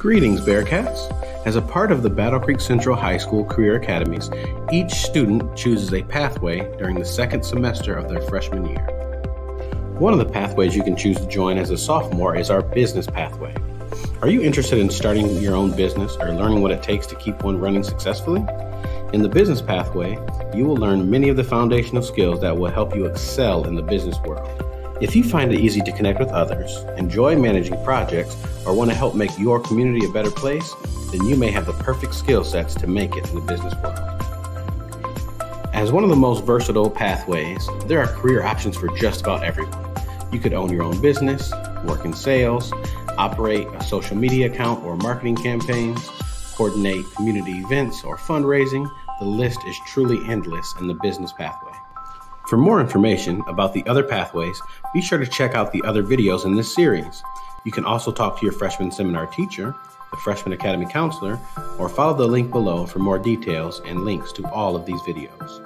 Greetings, Bearcats! As a part of the Battle Creek Central High School Career Academies, each student chooses a pathway during the second semester of their freshman year. One of the pathways you can choose to join as a sophomore is our business pathway. Are you interested in starting your own business or learning what it takes to keep one running successfully? In the business pathway, you will learn many of the foundational skills that will help you excel in the business world. If you find it easy to connect with others, enjoy managing projects, or want to help make your community a better place, then you may have the perfect skill sets to make it in the business world. As one of the most versatile pathways, there are career options for just about everyone. You could own your own business, work in sales, operate a social media account or marketing campaigns, coordinate community events or fundraising. The list is truly endless in the business pathway. For more information about the other pathways, be sure to check out the other videos in this series. You can also talk to your freshman seminar teacher, the Freshman Academy counselor, or follow the link below for more details and links to all of these videos.